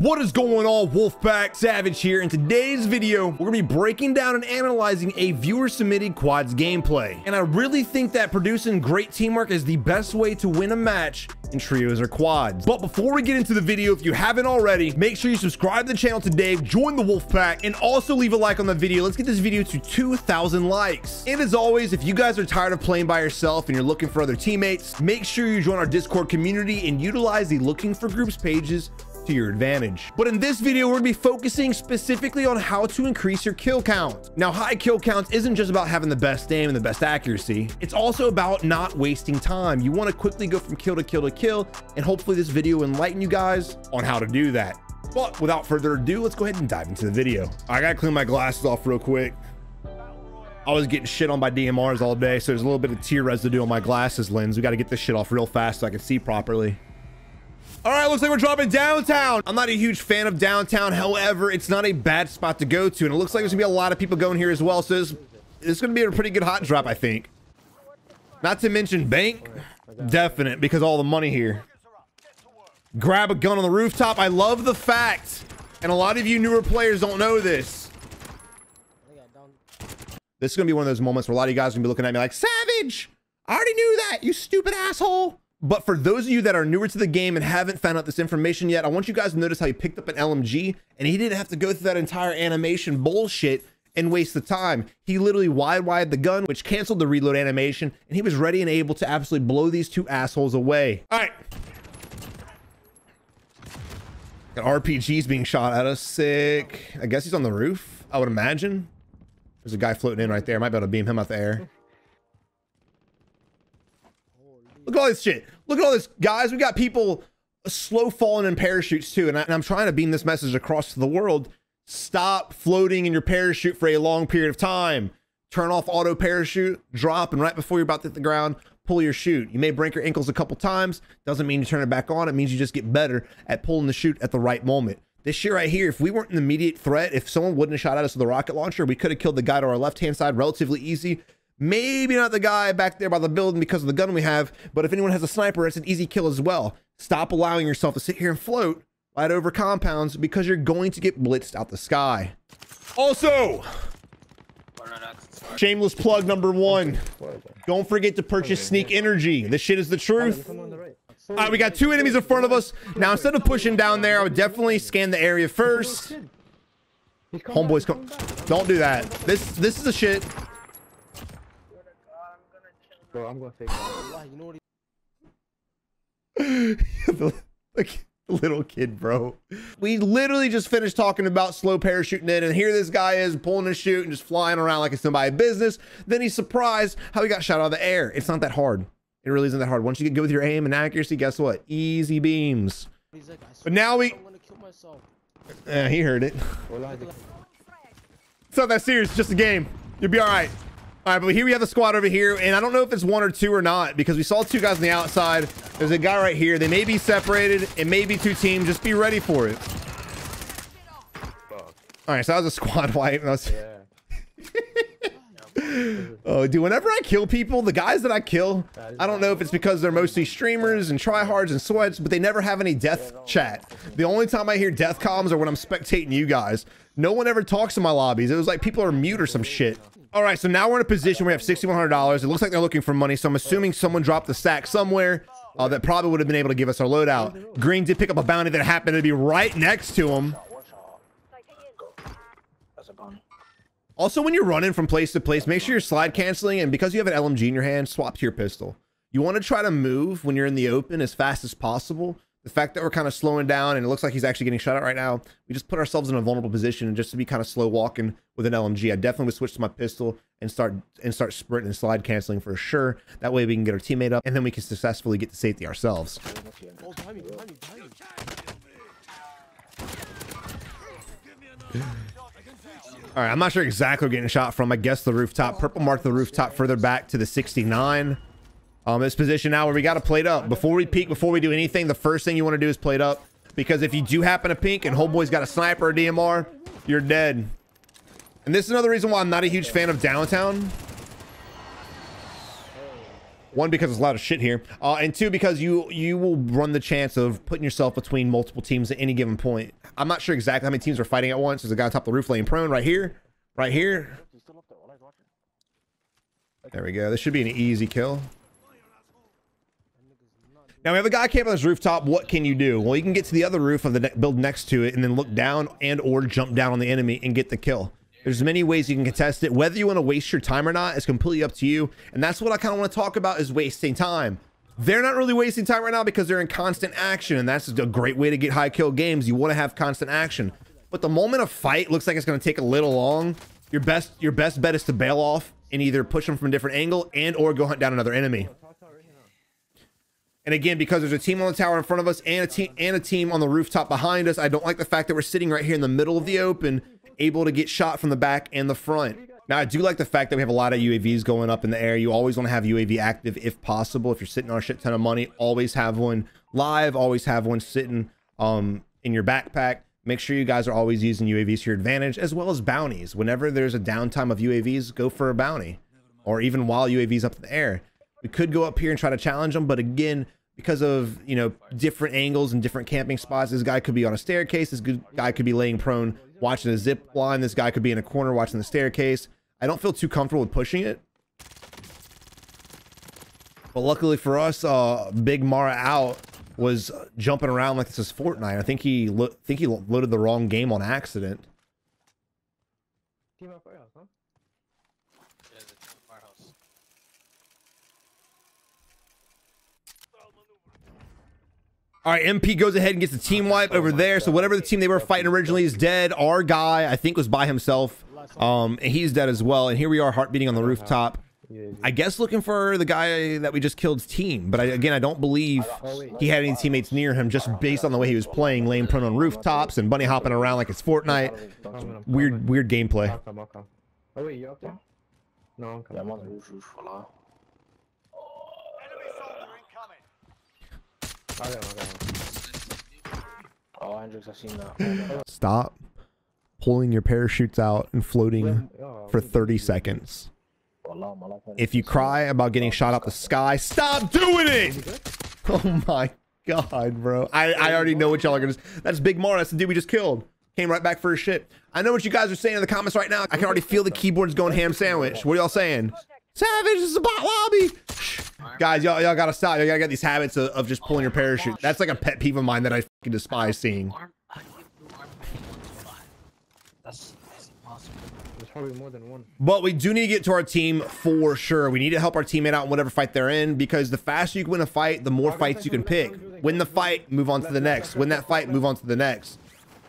What is going on, Wolfpack? Savage here. In today's video, we're gonna be breaking down and analyzing a viewer-submitted quads gameplay. And I really think that producing great teamwork is the best way to win a match in trios or quads. But before we get into the video, if you haven't already, make sure you subscribe to the channel today, join the Wolfpack, and also leave a like on the video. Let's get this video to 2,000 likes. And as always, if you guys are tired of playing by yourself and you're looking for other teammates, make sure you join our Discord community and utilize the looking for groups pages to your advantage. But in this video, we're gonna be focusing specifically on how to increase your kill count. Now, high kill counts isn't just about having the best aim and the best accuracy. It's also about not wasting time. You wanna quickly go from kill to kill to kill, and hopefully this video will enlighten you guys on how to do that. But without further ado, let's go ahead and dive into the video. I gotta clean my glasses off real quick. I was getting shit on by DMRs all day, so there's a little bit of tear residue on my glasses lens. We got to get this shit off real fast so I can see properly. All right, looks like we're dropping downtown. I'm not a huge fan of downtown. However, it's not a bad spot to go to. And it looks like there's gonna be a lot of people going here as well. So this, this is gonna be a pretty good hot drop, I think. Not to mention bank, definite because all the money here. Grab a gun on the rooftop. I love the fact, and a lot of you newer players don't know this. This is gonna be one of those moments where a lot of you guys are gonna be looking at me like, Savage, I already knew that, you stupid asshole. But for those of you that are newer to the game and haven't found out this information yet, I want you guys to notice how he picked up an LMG and he didn't have to go through that entire animation bullshit and waste the time. He literally wide wide the gun, which canceled the reload animation, and he was ready and able to absolutely blow these two assholes away. All right. Got RPGs being shot at us. Sick. I guess he's on the roof, I would imagine. There's a guy floating in right there. Might be able to beam him out the air. Look at all this shit. Look at all this, guys. We got people slow falling in parachutes too. And, I, am trying to beam this message across to the world. Stop floating in your parachute for a long period of time. Turn off auto parachute, drop, and right before you're about to hit the ground, pull your chute. You may break your ankles a couple times. Doesn't mean you turn it back on. It means you just get better at pulling the chute at the right moment. This shit right here, if we weren't an immediate threat, if someone wouldn't have shot at us with a rocket launcher, we could have killed the guy to our left-hand side relatively easy. Maybe not the guy back there by the building because of the gun we have, but if anyone has a sniper, it's an easy kill as well. Stop allowing yourself to sit here and float right over compounds because you're going to get blitzed out the sky. Also, shameless plug number one. Don't forget to purchase sneak energy. This shit is the truth. All right, we got two enemies in front of us. Now, instead of pushing down there, I would definitely scan the area first. Homeboys, come. Don't do that. This this is a shit. Bro, I'm gonna take that. you know what like little kid, bro. We literally just finished talking about slow parachuting in, and here this guy is pulling a chute and just flying around like it's somebody's business. Then he's surprised how he got shot out of the air. It's not that hard. It really isn't that hard. Once you get good with your aim and accuracy, guess what? Easy beams. But now we. Yeah, he heard it. It's not that serious. It's just a game. You'll be all right. All right, but here we have the squad over here, and I don't know if it's one or two or not because we saw two guys on the outside. There's a guy right here. They may be separated. It may be two teams. Just be ready for it. All right, so that was a squad wipe. Was... Yeah. Oh, dude, whenever I kill people, the guys that I kill, I don't know if it's because they're mostly streamers and tryhards and sweats, but they never have any death chat. The only time I hear death comms are when I'm spectating you guys. No one ever talks in my lobbies. It was like people are mute or some shit. All right, so now we're in a position where we have $6,100. It looks like they're looking for money, so I'm assuming someone dropped the sack somewhere uh, that probably would have been able to give us our loadout. Green did pick up a bounty that happened to be right next to him. Also, when you're running from place to place, make sure you're slide canceling, and because you have an LMG in your hand, swap to your pistol. You want to try to move when you're in the open as fast as possible the fact that we're kind of slowing down and it looks like he's actually getting shot at right now, we just put ourselves in a vulnerable position and just to be kind of slow walking with an LMG. I definitely would switch to my pistol and start and start sprinting and slide canceling for sure. That way we can get our teammate up and then we can successfully get to safety ourselves. All right, I'm not sure exactly where getting shot from. I guess the rooftop. Purple marked the rooftop further back to the 69 um, this position now where we got to plate up. Before we peek, before we do anything, the first thing you want to do is plate up. Because if you do happen to peek and Homeboy's got a sniper or DMR, you're dead. And this is another reason why I'm not a huge fan of downtown. One, because there's a lot of shit here. Uh, and two, because you you will run the chance of putting yourself between multiple teams at any given point. I'm not sure exactly how many teams are fighting at once. There's a guy on top of the roof laying prone right here, right here. There we go. This should be an easy kill. Now we have a guy camping on this rooftop. What can you do? Well, you can get to the other roof of the ne build next to it and then look down and or jump down on the enemy and get the kill. There's many ways you can contest it. Whether you want to waste your time or not is completely up to you. And that's what I kind of want to talk about is wasting time. They're not really wasting time right now because they're in constant action. And that's a great way to get high kill games. You want to have constant action. But the moment a fight looks like it's going to take a little long, your best your best bet is to bail off and either push them from a different angle and or go hunt down another enemy. And again, because there's a team on the tower in front of us and a team and a team on the rooftop behind us, I don't like the fact that we're sitting right here in the middle of the open, able to get shot from the back and the front. Now, I do like the fact that we have a lot of UAVs going up in the air. You always want to have UAV active if possible. If you're sitting on a shit ton of money, always have one live, always have one sitting um, in your backpack. Make sure you guys are always using UAVs to your advantage, as well as bounties. Whenever there's a downtime of UAVs, go for a bounty. Or even while UAVs up in the air. We could go up here and try to challenge them, but again, because of you know different angles and different camping spots. This guy could be on a staircase. This guy could be laying prone watching a zip line. This guy could be in a corner watching the staircase. I don't feel too comfortable with pushing it. But luckily for us, uh, Big Mara out was jumping around like this is Fortnite. I think he think he loaded the wrong game on accident. Team firehouse, huh? Yeah, the team firehouse. All right, MP goes ahead and gets the team wipe over there. So whatever the team they were fighting originally is dead. Our guy, I think, was by himself. Um, and he's dead as well. And here we are, heart beating on the rooftop. I guess looking for the guy that we just killed's team. But I, again, I don't believe he had any teammates near him just based on the way he was playing, laying prone on rooftops and bunny hopping around like it's Fortnite. Weird, weird gameplay. Oh, wait, you up there? No, I'm on the roof, roof. Oh, Hendrix, I've seen that. Stop pulling your parachutes out and floating for 30 seconds. If you cry about getting shot out the sky, stop doing it! Oh my god, bro. I, I already know what y'all are gonna That's Big Mar. That's the dude we just killed. Came right back for his shit. I know what you guys are saying in the comments right now. I can already feel the keyboards going ham sandwich. What are y'all saying? Savage, this is a bot lobby. Guys, y'all y'all gotta stop. Y'all gotta get these habits of, of, just pulling your parachute. That's like a pet peeve of mine that I despise seeing. Probably more than one. But we do need to get to our team for sure. We need to help our teammate out in whatever fight they're in because the faster you can win a fight, the more fights you can pick. Win the fight, move on to the next. Win that fight, move on to the next.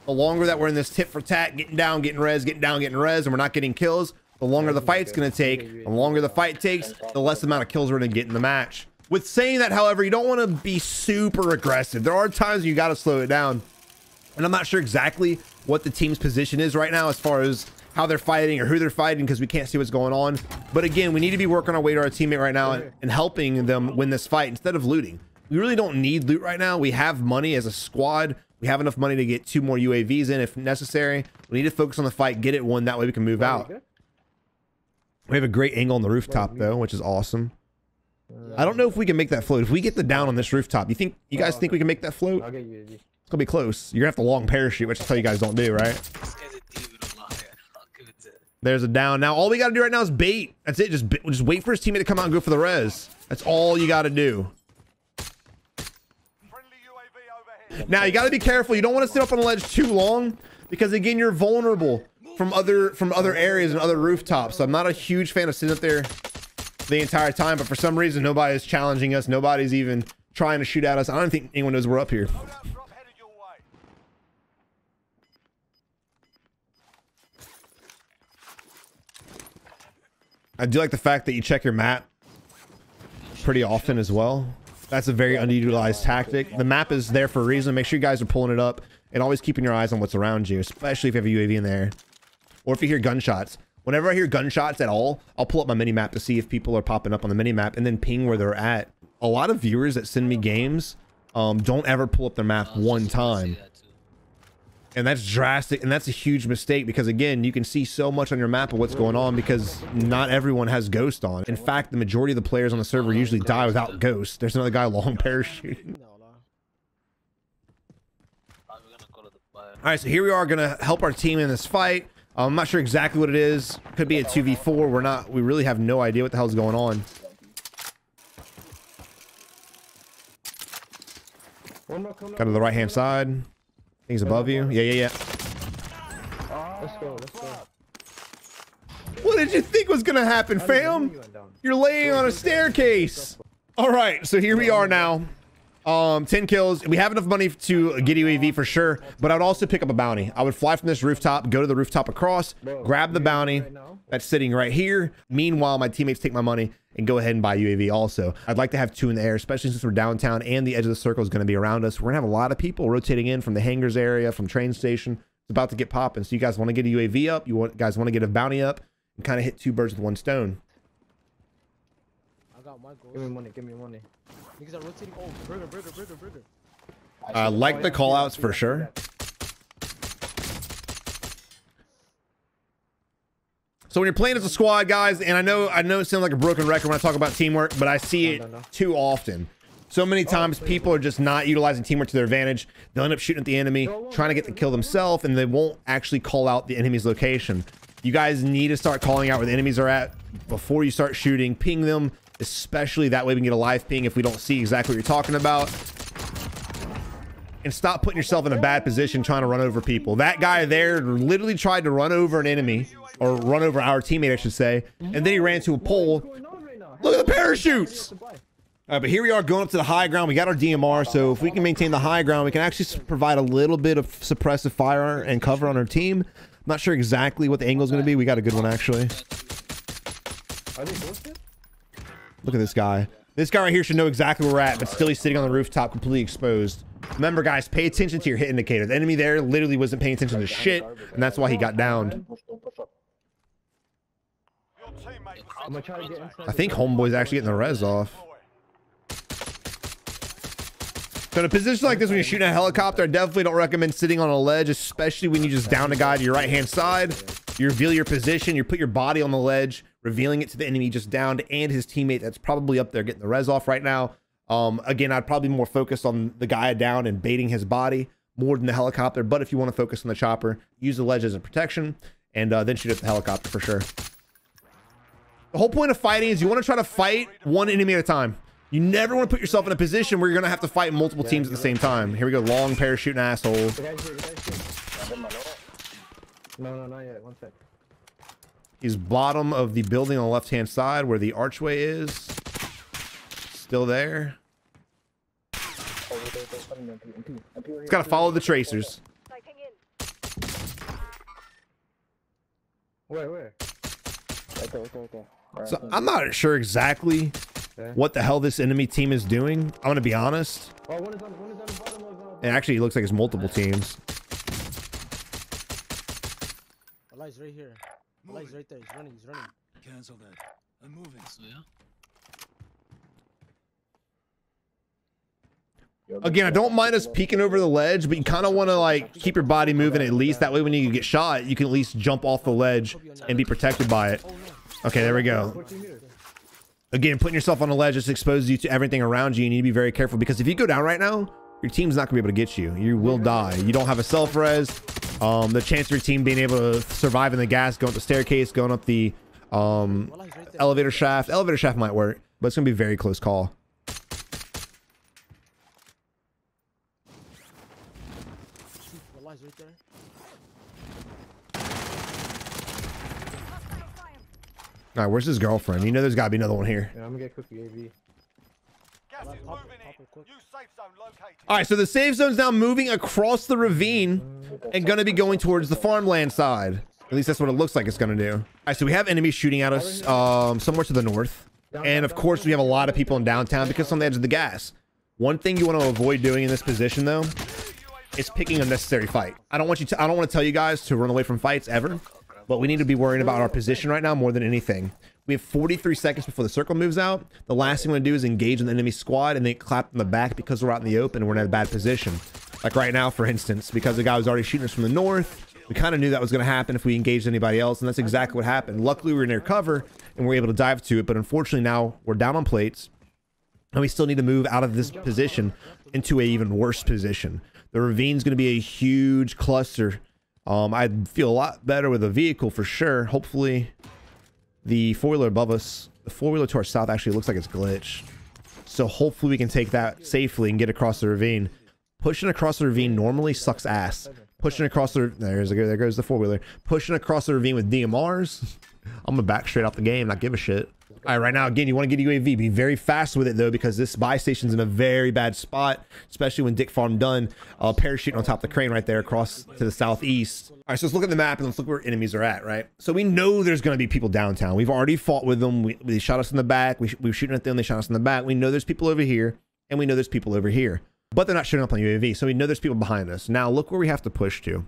The longer that we're in this tit for tat, getting down, getting res, getting down, getting res, and we're not getting kills, the longer the fight's going to take, the longer the fight takes, the less amount of kills we're going to get in the match. With saying that, however, you don't want to be super aggressive. There are times you got to slow it down. And I'm not sure exactly what the team's position is right now as far as how they're fighting or who they're fighting because we can't see what's going on. But again, we need to be working our way to our teammate right now and, and helping them win this fight instead of looting. We really don't need loot right now. We have money as a squad. We have enough money to get two more UAVs in if necessary. We need to focus on the fight, get it won. That way we can move out. We have a great angle on the rooftop though, which is awesome. I don't know if we can make that float. If we get the down on this rooftop, you think you guys think we can make that float? It's gonna be close. You're gonna have to long parachute, which I tell you guys don't do, right? There's a down. Now all we gotta do right now is bait. That's it. Just just wait for his teammate to come out and go for the res. That's all you gotta do. Now you gotta be careful. You don't want to sit up on the ledge too long because again you're vulnerable from other from other areas and other rooftops. So I'm not a huge fan of sitting up there the entire time, but for some reason nobody's challenging us. Nobody's even trying to shoot at us. I don't think anyone knows we're up here. I do like the fact that you check your map pretty often as well. That's a very underutilized tactic. The map is there for a reason. Make sure you guys are pulling it up and always keeping your eyes on what's around you, especially if you have a UAV in there or if you hear gunshots. Whenever I hear gunshots at all, I'll pull up my mini map to see if people are popping up on the mini map and then ping where they're at. A lot of viewers that send me games um, don't ever pull up their map one time. And that's drastic. And that's a huge mistake because, again, you can see so much on your map of what's going on because not everyone has Ghost on. In fact, the majority of the players on the server usually die without Ghost. There's another guy long parachute. All right, so here we are gonna help our team in this fight. Um, I'm not sure exactly what it is. Could be a 2v4. We're not, we really have no idea what the hell's going on. Got to the right hand side. He's above you. Yeah, yeah, yeah. Let's go, let's go. What did you think was gonna happen, fam? You're laying on a staircase. All right, so here we are now. Um, 10 kills. We have enough money to get a UAV for sure, but I would also pick up a bounty. I would fly from this rooftop, go to the rooftop across, grab the bounty that's sitting right here. Meanwhile, my teammates take my money and go ahead and buy UAV also. I'd like to have two in the air, especially since we're downtown and the edge of the circle is going to be around us. We're going to have a lot of people rotating in from the hangars area, from train station. It's about to get popping. So you guys want to get a UAV up? You want, guys want to get a bounty up and kind of hit two birds with one stone. I got my goals. Give me money, give me money. Niggas are rotating. Oh, burger, burger, burger, burger. I uh, like the call outs for sure. So when you're playing as a squad, guys, and I know I know it sounds like a broken record when I talk about teamwork, but I see it too often. So many times people are just not utilizing teamwork to their advantage. They'll end up shooting at the enemy, trying to get the kill themselves, and they won't actually call out the enemy's location. You guys need to start calling out where the enemies are at before you start shooting. Ping them, especially that way we can get a live ping if we don't see exactly what you're talking about. And stop putting yourself in a bad position trying to run over people. That guy there literally tried to run over an enemy, or run over our teammate, I should say, and then he ran to a pole. Look at the parachutes! All right, but here we are going up to the high ground. We got our DMR, so if we can maintain the high ground, we can actually provide a little bit of suppressive fire and cover on our team. I'm not sure exactly what the angle is going to be. We got a good one, actually. Look at this guy. This guy right here should know exactly where we're at, but still he's sitting on the rooftop completely exposed. Remember, guys, pay attention to your hit indicator. The enemy there literally wasn't paying attention to shit, and that's why he got downed. I think Homeboy's actually getting the res off. So in a position like this, when you're shooting a helicopter, I definitely don't recommend sitting on a ledge, especially when you just down a guy to your right-hand side. You reveal your position, you put your body on the ledge, revealing it to the enemy just downed and his teammate that's probably up there getting the res off right now. Um, again, I'd probably be more focused on the guy down and baiting his body more than the helicopter. But if you want to focus on the chopper, use the ledge as a protection and uh, then shoot at the helicopter for sure. The whole point of fighting is you want to try to fight one enemy at a time. You never want to put yourself in a position where you're going to have to fight multiple teams at the same time. Here we go. Long parachuting asshole. No, no, not yet. One sec. He's bottom of the building on the left-hand side where the archway is. Still there. He's got to follow the tracers. Where, where? So I'm not sure exactly Okay. What the hell this enemy team is doing? I'm gonna be honest. Oh, one is on, one is on the bottom of, it actually looks like it's multiple teams. Eli's right here. Eli's right there. He's running. He's running. Cancel that. I'm moving. So yeah. Again, I don't mind us peeking over the ledge, but you kind of want to like keep your body moving at least. That way, when you get shot, you can at least jump off the ledge and be protected by it. Okay, there we go. Again, putting yourself on a ledge just exposes you to everything around you. You need to be very careful because if you go down right now, your team's not gonna be able to get you. You will die. You don't have a self res. Um, the chance of your team being able to survive in the gas, going up the staircase, going up the um, elevator shaft. Elevator shaft might work, but it's gonna be a very close call. All right, where's his girlfriend? You know there's got to be another one here. Yeah, I'm gonna get cookie AV. All right, so the safe zone's now moving across the ravine and going to be going towards the farmland side. At least that's what it looks like it's going to do. All right, so we have enemies shooting at us um, somewhere to the north. And of course, we have a lot of people in downtown because it's on the edge of the gas. One thing you want to avoid doing in this position, though, is picking a necessary fight. I don't want you to, I don't want to tell you guys to run away from fights ever. But we need to be worrying about our position right now more than anything. We have 43 seconds before the circle moves out. The last thing we want to do is engage the enemy squad and then clap in the back because we're out in the open and we're in a bad position. Like right now, for instance, because the guy was already shooting us from the north. We kind of knew that was going to happen if we engaged anybody else, and that's exactly what happened. Luckily, we were near cover and we were able to dive to it, but unfortunately now we're down on plates and we still need to move out of this position into a even worse position. The ravine's going to be a huge cluster. Um, I'd feel a lot better with a vehicle for sure. Hopefully, the four-wheeler above us, the four-wheeler to our south actually looks like it's glitched. So hopefully we can take that safely and get across the ravine. Pushing across the ravine normally sucks ass. Pushing across the there's there goes the four-wheeler. Pushing across the ravine with DMRs. I'm gonna back straight off the game, not give a shit. All right, right now, again, you want to get UAV. Be very fast with it, though, because this buy station's in a very bad spot, especially when Dick Farm done uh, parachuting on top of the crane right there across to the southeast. All right, so let's look at the map and let's look where enemies are at, right? So we know there's to be people downtown. We've already fought with them. We, they shot us in the back. We, we were shooting at them. They shot us in the back. We know there's people over here, and we know there's people over here. But they're not showing up on UAV, so we know there's people behind us. Now, look where we have to push to.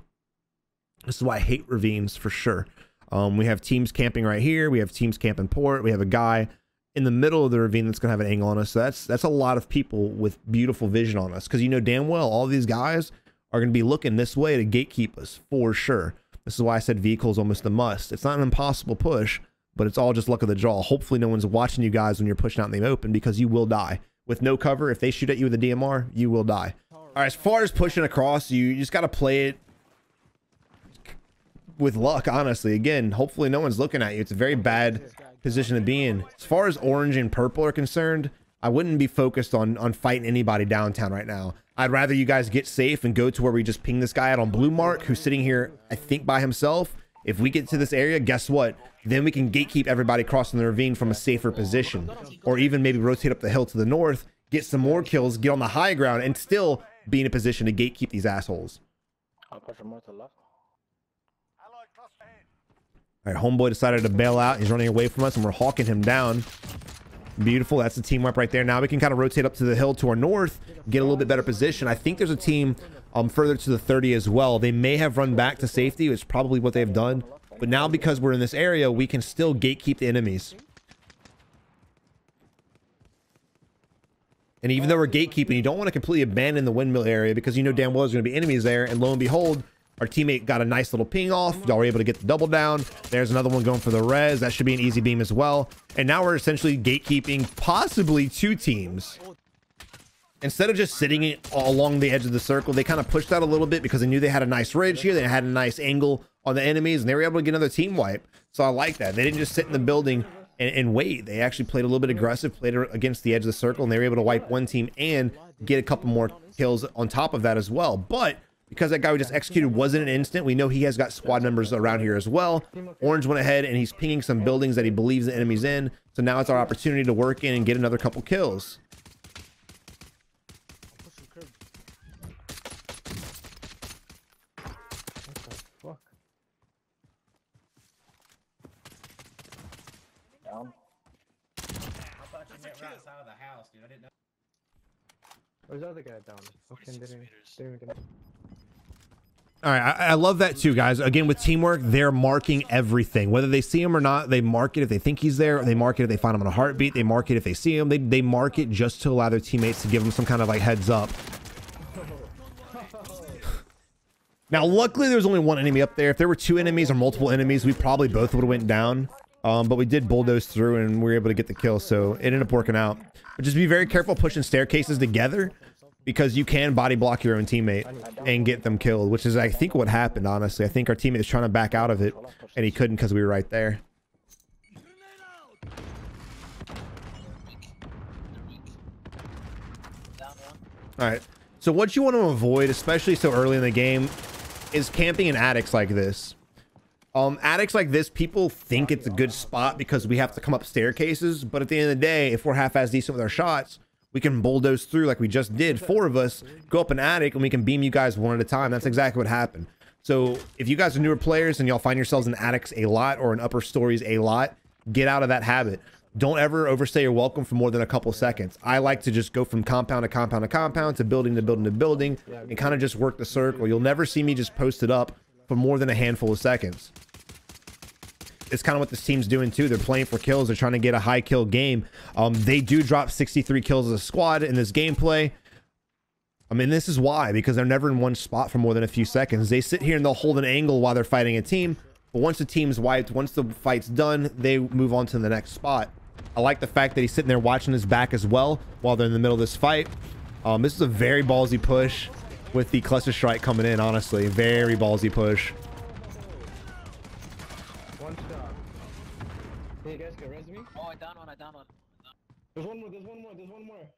This is why I hate ravines for sure. Um, we have teams camping right here. We have teams camping port. We have a guy in the middle of the ravine that's going to have an angle on us. So that's that's a lot of people with beautiful vision on us because you know damn well all these guys are going to be looking this way to gatekeep us for sure. This is why I said vehicles almost a must. It's not an impossible push, but it's all just luck of the draw. Hopefully no one's watching you guys when you're pushing out in the open because you will die. With no cover, if they shoot at you with a DMR, you will die. All right, as far as pushing across, you just got to play it with luck, honestly. Again, hopefully no one's looking at you. It's a very bad position to be in. As far as orange and purple are concerned, I wouldn't be focused on on fighting anybody downtown right now. I'd rather you guys get safe and go to where we just ping this guy out on blue mark who's sitting here, I think by himself. If we get to this area, guess what? Then we can gatekeep everybody crossing the ravine from a safer position. Or even maybe rotate up the hill to the north, get some more kills, get on the high ground, and still be in a position to gatekeep these assholes. All right, homeboy decided to bail out. He's running away from us, and we're hawking him down. Beautiful. That's the team wipe right there. Now we can kind of rotate up to the hill to our north, get a little bit better position. I think there's a team um, further to the 30 as well. They may have run back to safety, which probably what they've done. But now because we're in this area, we can still gatekeep the enemies. And even though we're gatekeeping, you don't want to completely abandon the windmill area because you know damn well there's going to be enemies there. And lo and behold, our teammate got a nice little ping off. Y'all were able to get the double down. There's another one going for the res. That should be an easy beam as well. And now we're essentially gatekeeping possibly two teams. Instead of just sitting along the edge of the circle, they kind of pushed out a little bit because they knew they had a nice ridge here. They had a nice angle on the enemies, and they were able to get another team wipe. So I like that. They didn't just sit in the building and, and wait. They actually played a little bit aggressive, played against the edge of the circle, and they were able to wipe one team and get a couple more kills on top of that as well. But because that guy we just executed wasn't an instant, we know he has got squad members around here as well. Orange went ahead and he's pinging some buildings that he believes the enemy's in. So now it's our opportunity to work in and get another couple kills. Where's the other guy down? Fucking didn't, didn't even all right, I, I, love that too, guys. Again, with teamwork, they're marking everything. Whether they see him or not, they mark it if they think he's there. They mark it if they find him on a heartbeat. They mark it if they see him. They, they mark it just to allow their teammates to give them some kind of like heads up. Now, luckily, there was only one enemy up there. If there were two enemies or multiple enemies, we probably both would have went down. Um, but we did bulldoze through and we were able to get the kill, so it ended up working out. But just be very careful pushing staircases together because you can body block your own teammate and get them killed, which is, I think, what happened, honestly. I think our teammate was trying to back out of it, and he couldn't because we were right there. All right. So what you want to avoid, especially so early in the game, is camping in attics like this. Um, attics like this, people think it's a good spot because we have to come up staircases. But at the end of the day, if we're half as decent with our shots, we can bulldoze through like we just did. Four of us go up an attic and we can beam you guys one at a time. That's exactly what happened. So if you guys are newer players and y'all find yourselves in attics a lot or in upper stories a lot, get out of that habit. Don't ever overstay your welcome for more than a couple seconds. I like to just go from compound to compound to compound to building to building to building and kind of just work the circle. You'll never see me just post it up for more than a handful of seconds it's kind of what this team's doing too. They're playing for kills. They're trying to get a high kill game. Um, they do drop 63 kills as a squad in this gameplay. I mean, this is why, because they're never in one spot for more than a few seconds. They sit here and they'll hold an angle while they're fighting a team. But once the team's wiped, once the fight's done, they move on to the next spot. I like the fact that he's sitting there watching his back as well while they're in the middle of this fight. Um, this is a very ballsy push. With the cluster strike coming in, honestly. Very ballsy push. One shot. Hey guys, can res me? Oh, I down one, I down one. There's one more, there's one more, there's one more.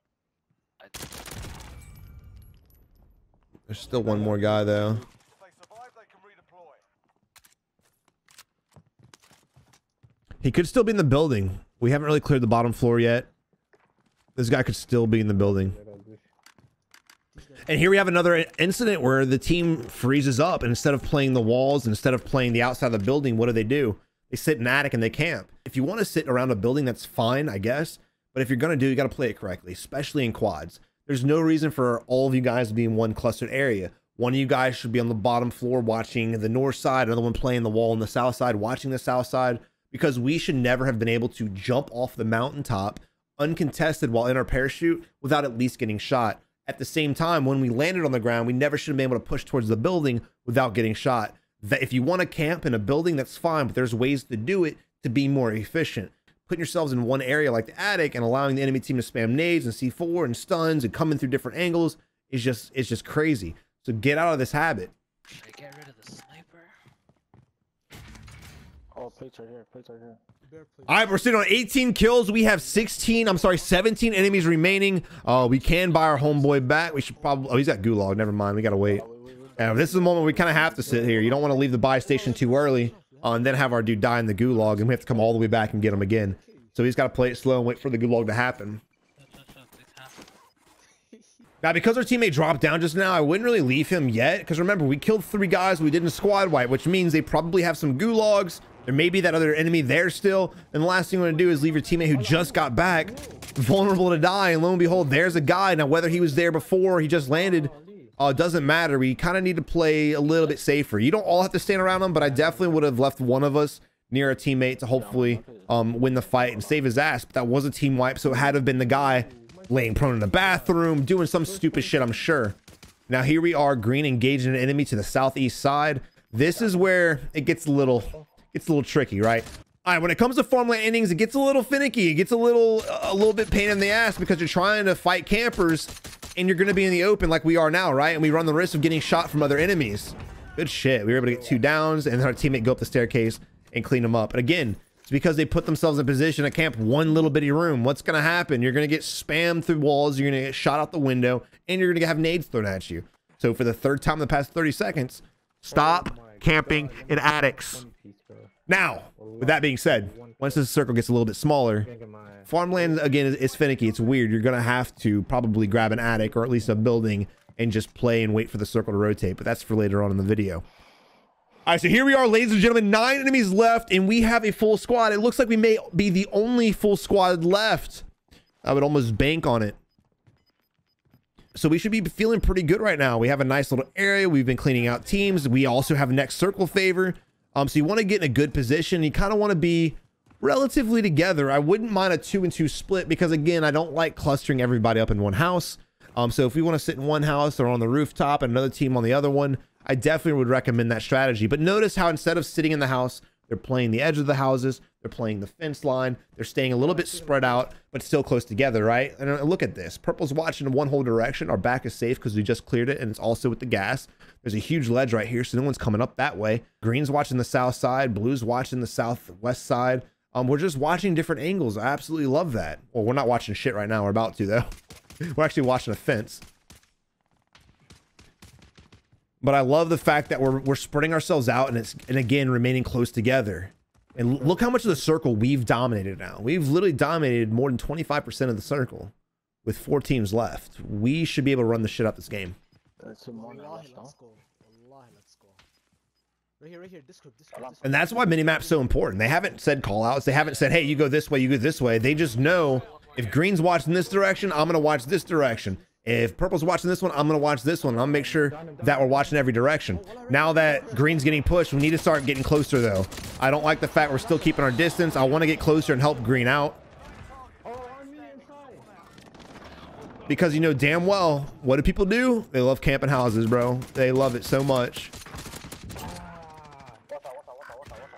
There's still one more guy, though. If they survive, they can redeploy. He could still be in the building. We haven't really cleared the bottom floor yet. This guy could still be in the building. And here we have another incident where the team freezes up and instead of playing the walls, instead of playing the outside of the building, what do they do? They sit in an attic and they camp. If you want to sit around a building, that's fine, I guess. But if you're going to do, you got to play it correctly, especially in quads. There's no reason for all of you guys to be in one clustered area. One of you guys should be on the bottom floor watching the north side, another one playing the wall on the south side, watching the south side, because we should never have been able to jump off the mountaintop uncontested while in our parachute without at least getting shot. At the same time, when we landed on the ground, we never should have been able to push towards the building without getting shot. That if you want to camp in a building, that's fine, but there's ways to do it to be more efficient. Putting yourselves in one area like the attic and allowing the enemy team to spam nades and C4 and stuns and coming through different angles is just it's just crazy. So get out of this habit. Get rid of the? Oh, plates right here, plates right here. All right, we're sitting on 18 kills. We have 16, I'm sorry, 17 enemies remaining. Uh, we can buy our homeboy back. We should probably, oh, he's got gulag. Never mind. We got to wait. Uh, this is the moment we kind of have to sit here. You don't want to leave the buy station too early uh, and then have our dude die in the gulag and we have to come all the way back and get him again. So he's got to play it slow and wait for the gulag to happen. Now, because our teammate dropped down just now, I wouldn't really leave him yet. Because remember, we killed three guys. We didn't squad wipe, which means they probably have some gulags. There may be that other enemy there still. And the last thing you want to do is leave your teammate who just got back vulnerable to die. And lo and behold, there's a guy. Now, whether he was there before or he just landed, uh, doesn't matter. We kind of need to play a little bit safer. You don't all have to stand around him, but I definitely would have left one of us near a teammate to hopefully um, win the fight and save his ass. But that was a team wipe, so it had to have been the guy laying prone in the bathroom, doing some stupid shit, I'm sure. Now here we are, green engaging an enemy to the southeast side. This is where it gets a little, gets a little tricky, right? All right, when it comes to farmland endings, it gets a little finicky. It gets a little, a little bit pain in the ass because you're trying to fight campers and you're going to be in the open like we are now, right? And we run the risk of getting shot from other enemies. Good shit. We were able to get two downs and then our teammate go up the staircase and clean them up. And again, it's because they put themselves in position to camp one little bitty room. What's going to happen? You're going to get spammed through walls. You're going to get shot out the window and you're going to have nades thrown at you. So for the third time in the past 30 seconds, stop camping in attics. Now, with that being said, once this circle gets a little bit smaller, farmland again is, is finicky. It's weird. You're gonna have to probably grab an attic or at least a building and just play and wait for the circle to rotate. But that's for later on in the video. All right, so here we are, ladies and gentlemen. Nine enemies left, and we have a full squad. It looks like we may be the only full squad left. I would almost bank on it. So we should be feeling pretty good right now. We have a nice little area. We've been cleaning out teams. We also have next circle favor. Um, so you want to get in a good position. You kind of want to be relatively together. I wouldn't mind a two and two split because again, I don't like clustering everybody up in one house. Um, so if we want to sit in one house or on the rooftop and another team on the other one, I definitely would recommend that strategy. But notice how instead of sitting in the house, they're playing the edge of the houses. They're playing the fence line. They're staying a little bit spread out, but still close together, right? And uh, look at this. Purple's watching in one whole direction. Our back is safe because we just cleared it, and it's also with the gas. There's a huge ledge right here, so no one's coming up that way. Green's watching the south side. Blue's watching the southwest side. Um, we're just watching different angles. I absolutely love that. Well, we're not watching shit right now. We're about to, though. we're actually watching a fence. But I love the fact that we're, we're spreading ourselves out and it's, and again, remaining close together. And look how much of the circle we've dominated now. We've literally dominated more than 25% of the circle with four teams left. We should be able to run the shit out this game. That's some more Wallahi, left, let's huh? go. Wallahi, let's go. Right here, right here. This group, this group, this And that's why minimap's so important. They haven't said call outs. They haven't said, hey, you go this way, you go this way. They just know if green's watching this direction, I'm going to watch this direction. If purple's watching this one, I'm going to watch this one. I'll make sure that we're watching every direction. Now that green's getting pushed, we need to start getting closer, though. I don't like the fact we're still keeping our distance. I want to get closer and help green out. Because you know damn well, what do people do? They love camping houses, bro. They love it so much.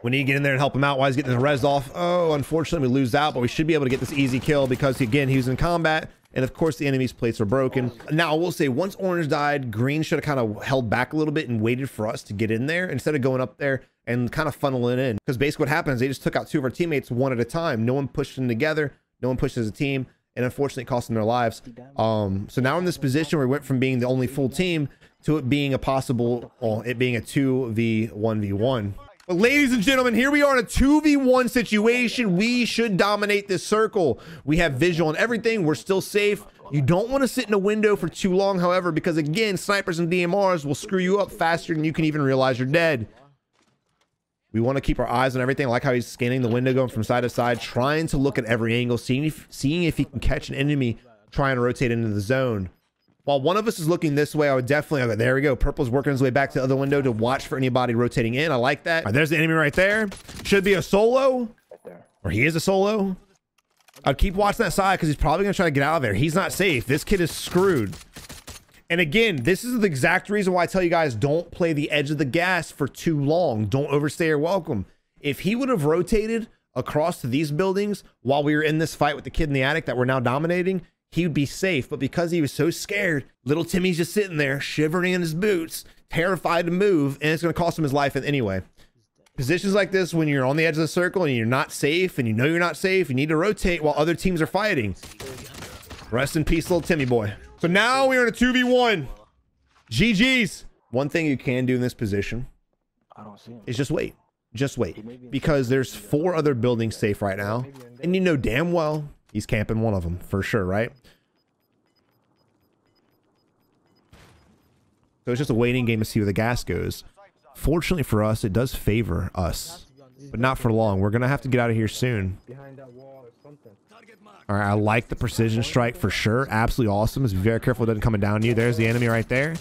We need to get in there and help him out while he's getting the res off. Oh, unfortunately, we lose out, but we should be able to get this easy kill because, again, he was in combat And of course, the enemy's plates are broken. Now, I will say, once orange died, green should have kind of held back a little bit and waited for us to get in there instead of going up there and kind of funneling in. Because basically, what happens, they just took out two of our teammates one at a time. No one pushed them together. No one pushed as a team. And unfortunately, it cost them their lives. Um, so now we're in this position where we went from being the only full team to it being a possible, well, it being a 2v1v1. But ladies and gentlemen, here we are in a 2v1 situation. We should dominate this circle. We have visual and everything. We're still safe. You don't want to sit in a window for too long, however, because again, snipers and DMRs will screw you up faster than you can even realize you're dead. We want to keep our eyes on everything. I like how he's scanning the window, going from side to side, trying to look at every angle, seeing if, seeing if he can catch an enemy trying to rotate into the zone. While one of us is looking this way, I would definitely, okay, there we go. Purple's working his way back to the other window to watch for anybody rotating in. I like that. Right, there's the enemy right there. Should be a solo. Right Or he is a solo. I'd keep watching that side because he's probably going to try to get out of there. He's not safe. This kid is screwed. And again, this is the exact reason why I tell you guys don't play the edge of the gas for too long. Don't overstay your welcome. If he would have rotated across to these buildings while we were in this fight with the kid in the attic that we're now dominating, he would be safe. But because he was so scared, little Timmy's just sitting there, shivering in his boots, terrified to move, and it's going to cost him his life anyway. Positions like this, when you're on the edge of the circle and you're not safe and you know you're not safe, you need to rotate while other teams are fighting. Rest in peace, little Timmy boy. So now we're in a 2v1. GG's. One thing you can do in this position I don't see him. is just wait. Just wait. Because there's four other buildings safe right now. And you know damn well he's camping one of them for sure, right? So it's just a waiting game to see where the gas goes. Fortunately for us, it does favor us, but not for long. We're going to have to get out of here soon. All right, I like the precision strike for sure. Absolutely awesome. Just be very careful it doesn't come down to you. There's the enemy right there.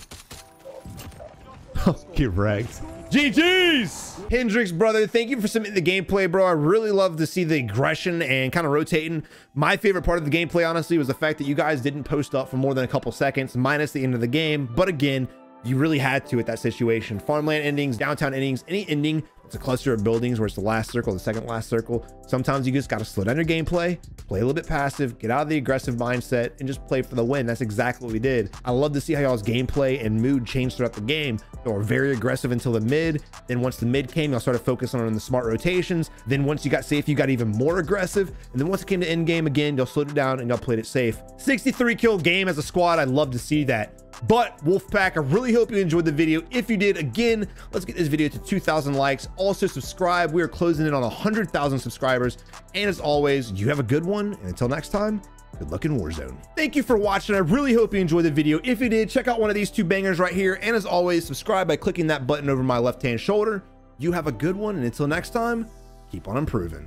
Get wrecked. GG's! Hendrix, brother, thank you for submitting the gameplay, bro. I really love to see the aggression and kind of rotating. My favorite part of the gameplay, honestly, was the fact that you guys didn't post up for more than a couple seconds, minus the end of the game. But again, you really had to at that situation. Farmland endings, downtown endings, any ending, it's a cluster of buildings where it's the last circle, the second last circle. Sometimes you just got to slow down your gameplay, play a little bit passive, get out of the aggressive mindset, and just play for the win. That's exactly what we did. I love to see how y'all's gameplay and mood changed throughout the game. Y'all were very aggressive until the mid. Then once the mid came, y'all started focusing on the smart rotations. Then once you got safe, you got even more aggressive. And then once it came to end game again, y'all slowed it down and y'all played it safe. 63 kill game as a squad. I'd love to see that. But Wolfpack, I really hope you enjoyed the video. If you did, again, let's get this video to 2,000 likes. Also subscribe. We are closing in on 100,000 subscribers. And as always, you have a good one. And until next time, good luck in Warzone. Thank you for watching. I really hope you enjoyed the video. If you did, check out one of these two bangers right here. And as always, subscribe by clicking that button over my left-hand shoulder. You have a good one. And until next time, keep on improving.